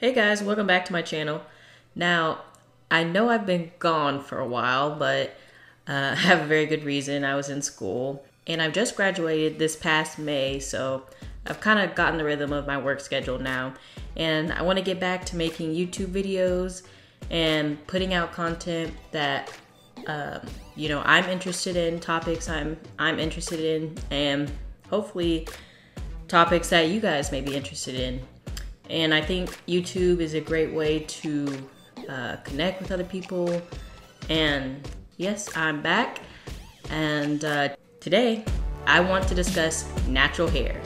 Hey guys, welcome back to my channel. Now, I know I've been gone for a while, but uh, I have a very good reason. I was in school and I've just graduated this past May, so I've kind of gotten the rhythm of my work schedule now. And I want to get back to making YouTube videos and putting out content that um, you know I'm interested in, topics I'm I'm interested in, and hopefully topics that you guys may be interested in. And I think YouTube is a great way to uh, connect with other people. And yes, I'm back. And uh, today I want to discuss natural hair.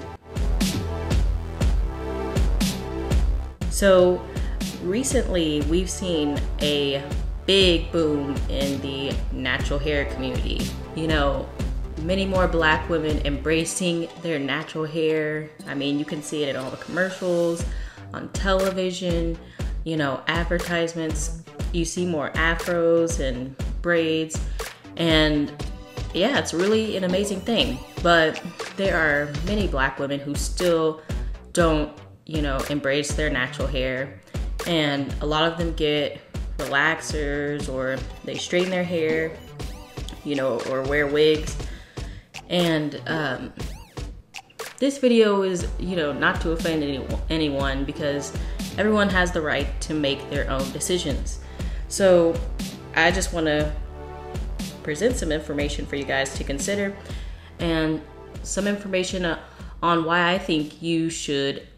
So, recently we've seen a big boom in the natural hair community. You know, many more black women embracing their natural hair. I mean, you can see it in all the commercials, on television, you know, advertisements. You see more afros and braids. And yeah, it's really an amazing thing. But there are many black women who still don't, you know, embrace their natural hair. And a lot of them get relaxers or they straighten their hair, you know, or wear wigs. And um, this video is, you know, not to offend any, anyone because everyone has the right to make their own decisions. So I just want to present some information for you guys to consider and some information uh, on why I think you should,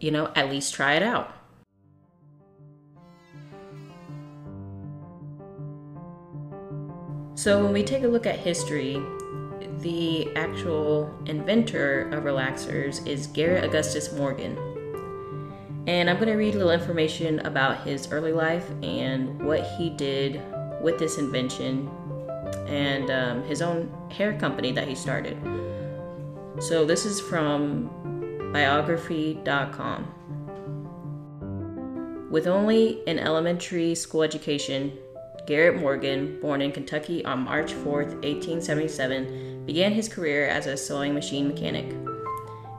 you know, at least try it out. So when we take a look at history, the actual inventor of relaxers is Garrett Augustus Morgan. And I'm going to read a little information about his early life and what he did with this invention and um, his own hair company that he started. So this is from biography.com. With only an elementary school education, Garrett Morgan, born in Kentucky on March 4, 1877, began his career as a sewing machine mechanic.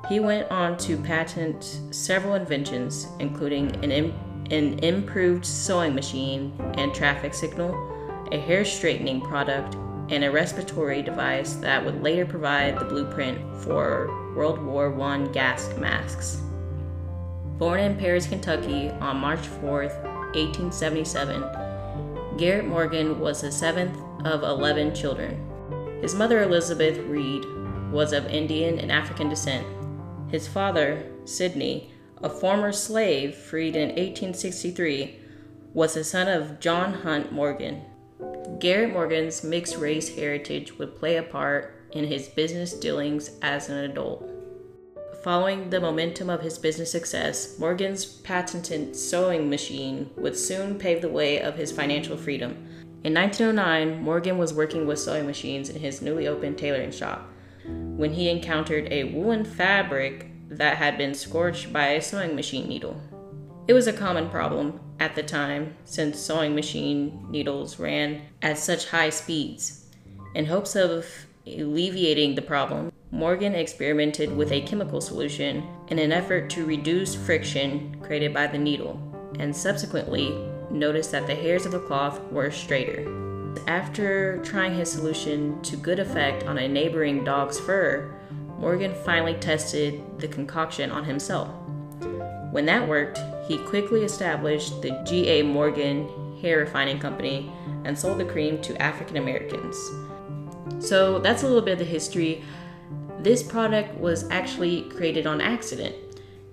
He went on to patent several inventions, including an, Im- an improved sewing machine and traffic signal, a hair straightening product, and a respiratory device that would later provide the blueprint for World War I gas masks. Born in Paris, Kentucky on March 4, 1877, Garrett Morgan was the seventh of 11 children. His mother, Elizabeth Reed, was of Indian and African descent. His father, Sidney, a former slave freed in 1863, was the son of John Hunt Morgan. Garrett Morgan's mixed race heritage would play a part in his business dealings as an adult. Following the momentum of his business success, Morgan's patented sewing machine would soon pave the way of his financial freedom. In 1909, Morgan was working with sewing machines in his newly opened tailoring shop when he encountered a woolen fabric that had been scorched by a sewing machine needle. It was a common problem at the time since sewing machine needles ran at such high speeds. In hopes of alleviating the problem, Morgan experimented with a chemical solution in an effort to reduce friction created by the needle, and subsequently noticed that the hairs of the cloth were straighter. After trying his solution to good effect on a neighboring dog's fur, Morgan finally tested the concoction on himself. When that worked, he quickly established the G.A. Morgan Hair Refining Company and sold the cream to African Americans. So that's a little bit of the history this product was actually created on accident.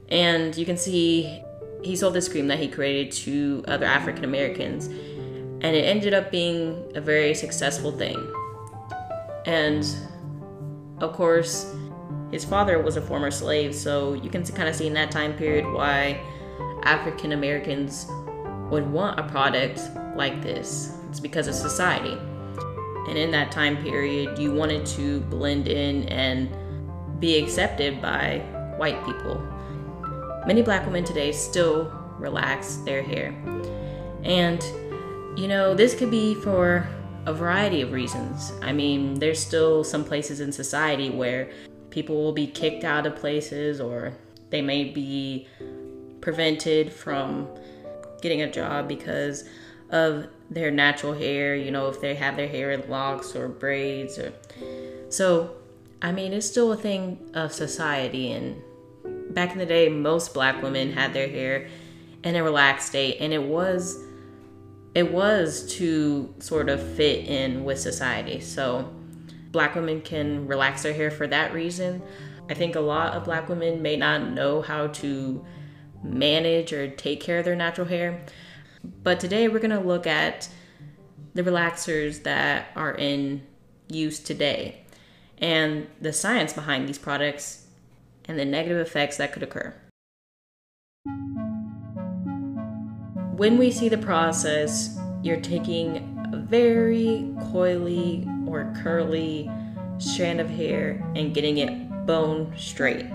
And you can see he sold this cream that he created to other African Americans. And it ended up being a very successful thing. And of course, his father was a former slave, so you can kind of see in that time period why African Americans would want a product like this. It's because of society. And in that time period, you wanted to blend in and be accepted by white people. Many black women today still relax their hair. And, you know, this could be for a variety of reasons. I mean, there's still some places in society where people will be kicked out of places or they may be prevented from getting a job because of their natural hair, you know, if they have their hair in locks or braids or so I mean, it's still a thing of society and back in the day most black women had their hair in a relaxed state and it was it was to sort of fit in with society. So black women can relax their hair for that reason. I think a lot of black women may not know how to manage or take care of their natural hair. But today we're going to look at the relaxers that are in use today and the science behind these products and the negative effects that could occur. When we see the process, you're taking a very coily or curly strand of hair and getting it bone straight.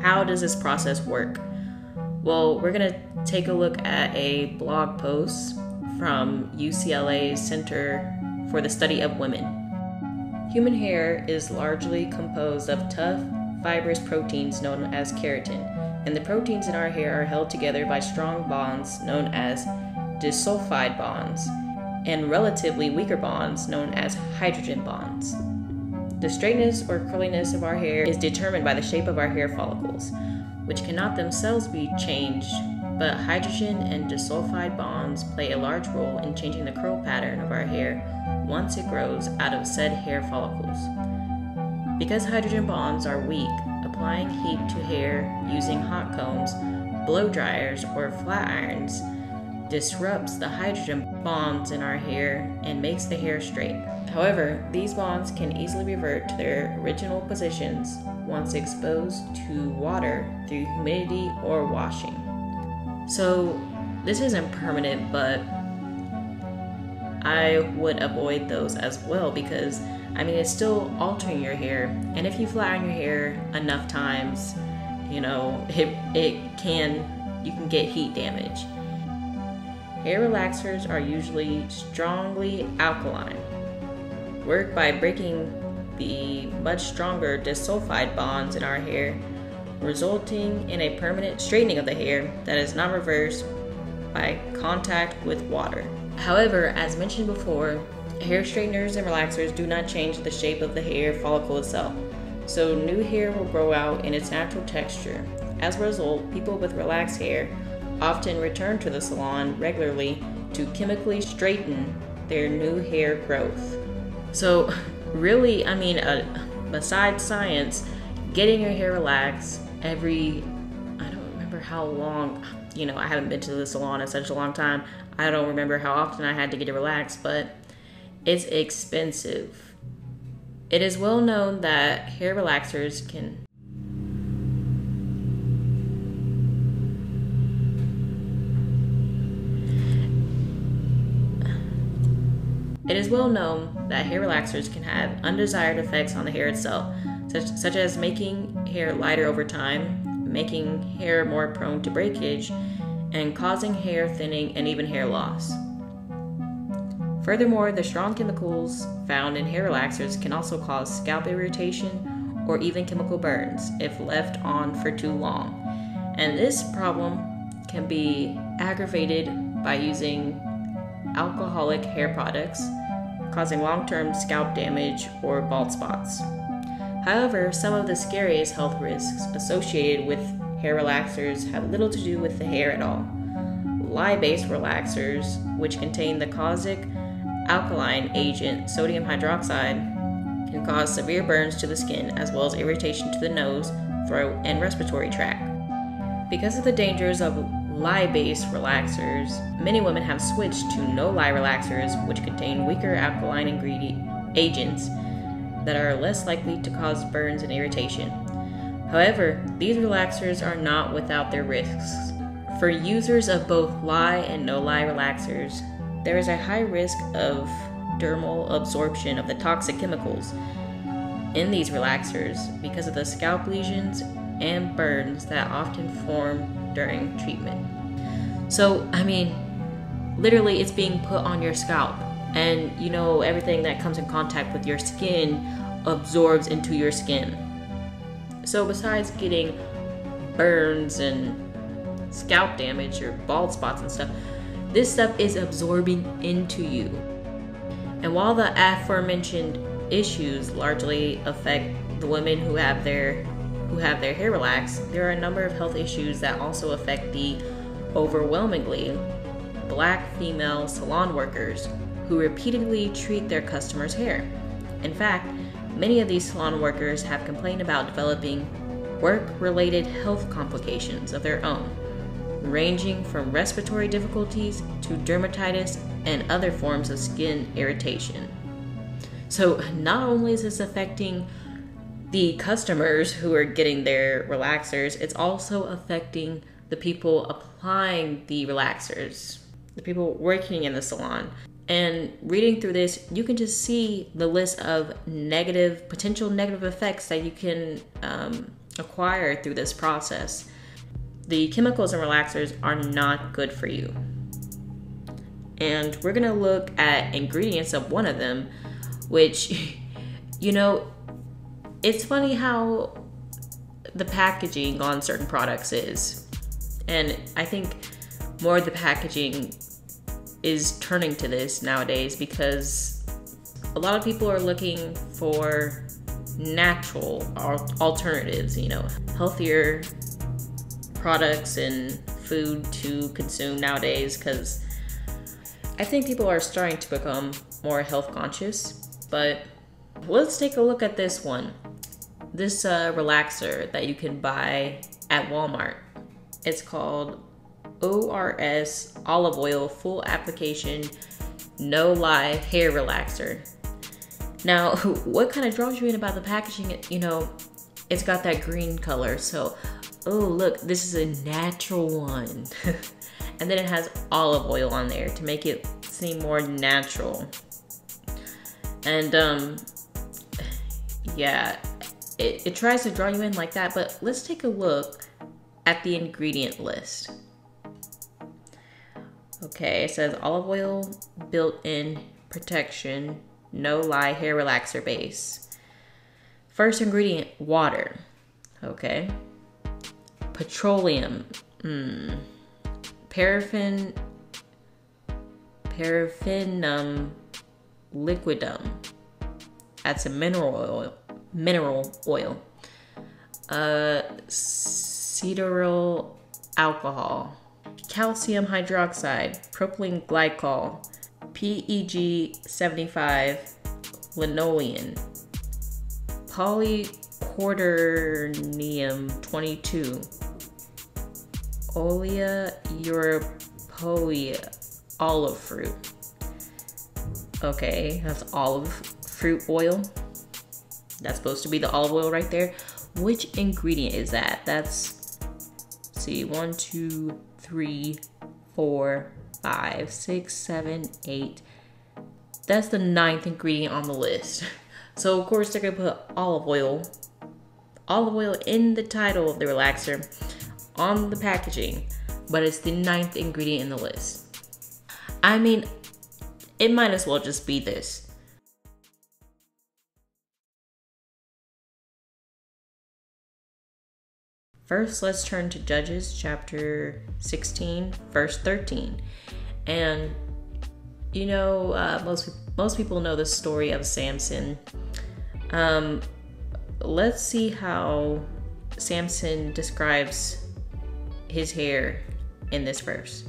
How does this process work? Well, we're going to take a look at a blog post from UCLA's Center for the Study of Women. Human hair is largely composed of tough, fibrous proteins known as keratin, and the proteins in our hair are held together by strong bonds known as disulfide bonds and relatively weaker bonds known as hydrogen bonds. The straightness or curliness of our hair is determined by the shape of our hair follicles, which cannot themselves be changed, but hydrogen and disulfide bonds play a large role in changing the curl pattern of our hair once it grows out of said hair follicles. Because hydrogen bonds are weak, applying heat to hair using hot combs, blow dryers, or flat irons disrupts the hydrogen bonds in our hair and makes the hair straight. However, these bonds can easily revert to their original positions once exposed to water through humidity or washing. So, this isn't permanent, but I would avoid those as well because I mean, it's still altering your hair. And if you flat flatten your hair enough times, you know, it, it can, you can get heat damage. Hair relaxers are usually strongly alkaline. Work by breaking the much stronger disulfide bonds in our hair, resulting in a permanent straightening of the hair that is not reversed by contact with water. However, as mentioned before, hair straighteners and relaxers do not change the shape of the hair follicle itself, so new hair will grow out in its natural texture. As a result, people with relaxed hair often return to the salon regularly to chemically straighten their new hair growth. So, really, I mean, uh, besides science, getting your hair relaxed every, I don't remember how long, you know, I haven't been to the salon in such a long time. I don't remember how often I had to get it relaxed, but it's expensive. It is well known that hair relaxers can It is well known that hair relaxers can have undesired effects on the hair itself, such, such as making hair lighter over time, making hair more prone to breakage, and causing hair thinning and even hair loss. Furthermore, the strong chemicals found in hair relaxers can also cause scalp irritation or even chemical burns if left on for too long. And this problem can be aggravated by using alcoholic hair products, causing long term scalp damage or bald spots. However, some of the scariest health risks associated with hair relaxers have little to do with the hair at all. Lye based relaxers, which contain the caustic alkaline agent sodium hydroxide can cause severe burns to the skin as well as irritation to the nose, throat, and respiratory tract. Because of the dangers of lye based relaxers, many women have switched to no lye relaxers, which contain weaker alkaline ingredient agents that are less likely to cause burns and irritation. However, these relaxers are not without their risks. For users of both lye and no lye relaxers, there is a high risk of dermal absorption of the toxic chemicals in these relaxers because of the scalp lesions and burns that often form during treatment. So, I mean, literally, it's being put on your scalp, and you know, everything that comes in contact with your skin absorbs into your skin. So, besides getting burns and scalp damage or bald spots and stuff, this stuff is absorbing into you. And while the aforementioned issues largely affect the women who have their who have their hair relaxed, there are a number of health issues that also affect the overwhelmingly black female salon workers who repeatedly treat their customers' hair. In fact, many of these salon workers have complained about developing work related health complications of their own, ranging from respiratory difficulties to dermatitis and other forms of skin irritation. So, not only is this affecting the customers who are getting their relaxers, it's also affecting the people applying the relaxers, the people working in the salon. And reading through this, you can just see the list of negative, potential negative effects that you can um, acquire through this process. The chemicals and relaxers are not good for you. And we're gonna look at ingredients of one of them, which, you know, it's funny how the packaging on certain products is. And I think more of the packaging is turning to this nowadays because a lot of people are looking for natural alternatives, you know, healthier products and food to consume nowadays because I think people are starting to become more health conscious. But let's take a look at this one this uh, relaxer that you can buy at Walmart. It's called ORS Olive Oil Full Application No Lye Hair Relaxer. Now, what kind of draws you in about the packaging? You know, it's got that green color. So, oh, look, this is a natural one. and then it has olive oil on there to make it seem more natural. And, um, yeah, it, it tries to draw you in like that, but let's take a look at the ingredient list. Okay, it says olive oil, built in protection, no lye hair relaxer base. First ingredient water. Okay. Petroleum. Mm. Paraffin. Paraffinum liquidum. That's a mineral oil mineral oil, uh, alcohol, calcium hydroxide, propylene glycol, PEG 75, linoleum, polyquaternium 22, Olea europaea, olive fruit. Okay, that's olive fruit oil. That's supposed to be the olive oil right there. Which ingredient is that? That's, see, one, two, three, four, five, six, seven, eight. That's the ninth ingredient on the list. So of course they're gonna put olive oil, olive oil in the title of the relaxer on the packaging, but it's the ninth ingredient in the list. I mean, it might as well just be this. First, let's turn to Judges chapter 16, verse 13. And you know, uh, most most people know the story of Samson. Um, let's see how Samson describes his hair in this verse.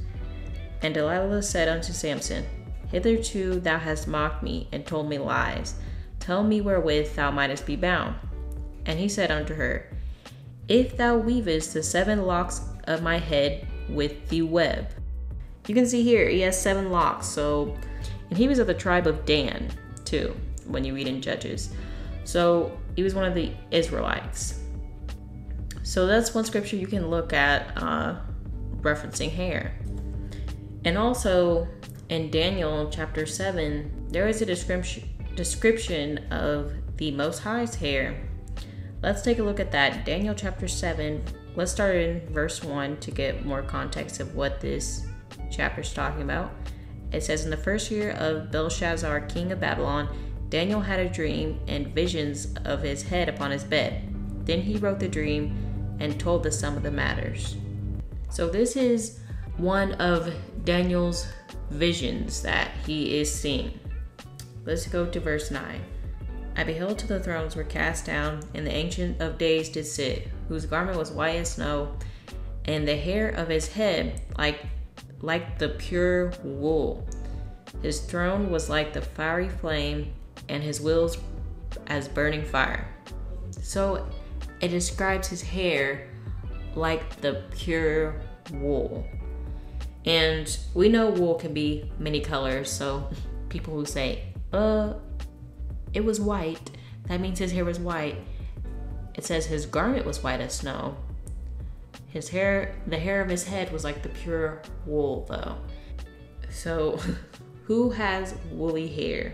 And Delilah said unto Samson, Hitherto thou hast mocked me and told me lies. Tell me wherewith thou mightest be bound. And he said unto her, if thou weavest the seven locks of my head with the web. You can see here he has seven locks. So, and he was of the tribe of Dan too. When you read in Judges, so he was one of the Israelites. So that's one scripture you can look at uh, referencing hair. And also in Daniel chapter 7, there is a description description of the Most High's hair Let's take a look at that. Daniel chapter 7. Let's start in verse 1 to get more context of what this chapter is talking about. It says, In the first year of Belshazzar, king of Babylon, Daniel had a dream and visions of his head upon his bed. Then he wrote the dream and told the sum of the matters. So, this is one of Daniel's visions that he is seeing. Let's go to verse 9. I beheld till the thrones were cast down, and the Ancient of Days did sit, whose garment was white as snow, and the hair of his head like like the pure wool. His throne was like the fiery flame, and his wheels as burning fire. So it describes his hair like the pure wool. And we know wool can be many colors, so people who say, uh, it was white, that means his hair was white. It says his garment was white as snow. His hair, the hair of his head was like the pure wool, though. So, who has woolly hair?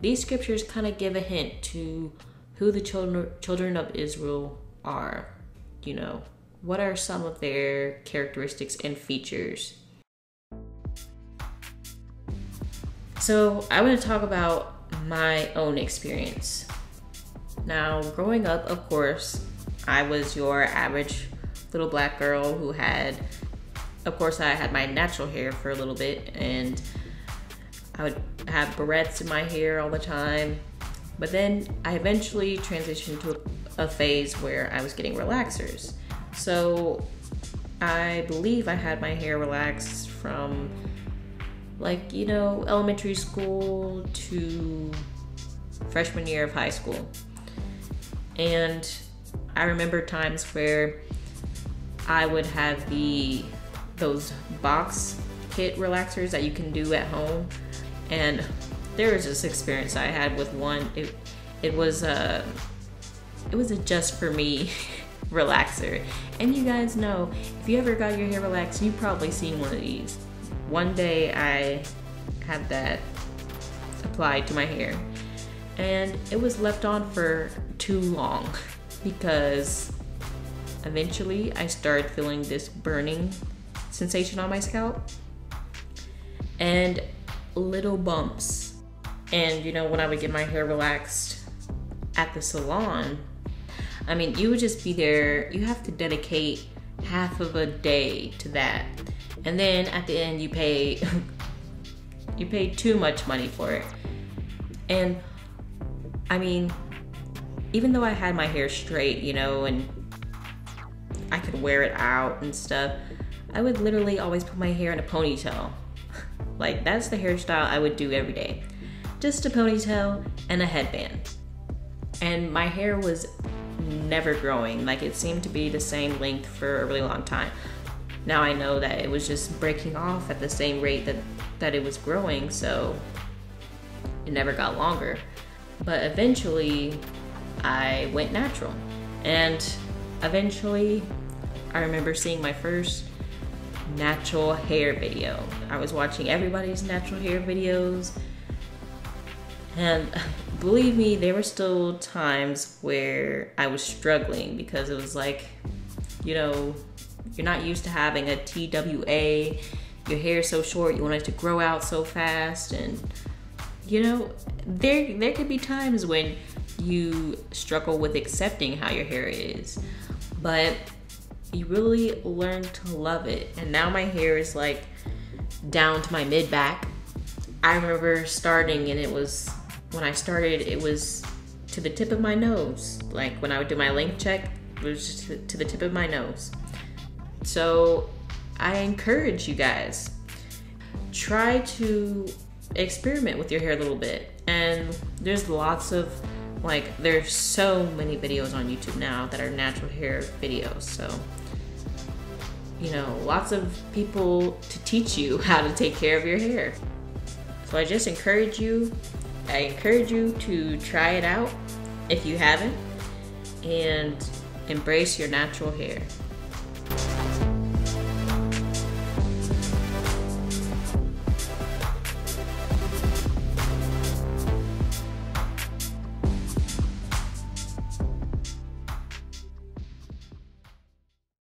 These scriptures kind of give a hint to who the children children of Israel are. You know, what are some of their characteristics and features? So, I want to talk about my own experience. Now, growing up, of course, I was your average little black girl who had, of course, I had my natural hair for a little bit, and I would have barrettes in my hair all the time. But then I eventually transitioned to a, a phase where I was getting relaxers. So I believe I had my hair relaxed from like, you know, elementary school to freshman year of high school. And I remember times where I would have the those box kit relaxers that you can do at home. And there was this experience I had with one. It it was a it was a just for me relaxer. And you guys know, if you ever got your hair relaxed, you've probably seen one of these. One day I had that applied to my hair and it was left on for too long because eventually I started feeling this burning sensation on my scalp and little bumps. And you know, when I would get my hair relaxed at the salon, I mean, you would just be there, you have to dedicate half of a day to that. And then at the end, you pay. you pay too much money for it. And I mean, even though I had my hair straight, you know, and I could wear it out and stuff, I would literally always put my hair in a ponytail. like, that's the hairstyle I would do every day. Just a ponytail and a headband. And my hair was never growing. Like, it seemed to be the same length for a really long time. Now I know that it was just breaking off at the same rate that, that it was growing, so it never got longer. But eventually, I went natural. And eventually, I remember seeing my first natural hair video. I was watching everybody's natural hair videos. And believe me, there were still times where I was struggling because it was like, you know, you're not used to having a TWA, your hair is so short, you want it to grow out so fast and you know, there there could be times when you struggle with accepting how your hair is. But you really learn to love it. And now my hair is like down to my mid back. I remember starting and it was when I started it was to the tip of my nose. Like when I would do my length check, it was just to the tip of my nose. So I encourage you guys try to experiment with your hair a little bit. And there's lots of like there's so many videos on YouTube now that are natural hair videos. So you know, lots of people to teach you how to take care of your hair. So I just encourage you I encourage you to try it out if you haven't and embrace your natural hair.